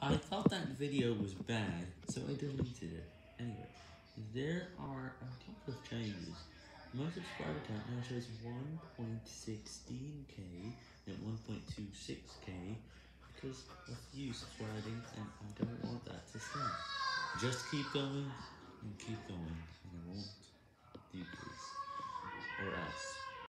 I thought that video was bad, so I deleted it. Anyway, there are a couple of changes. My subscriber count now shows 1.16k and 1.26k because of you subscribing, and I don't want that to stop. Just keep going and keep going,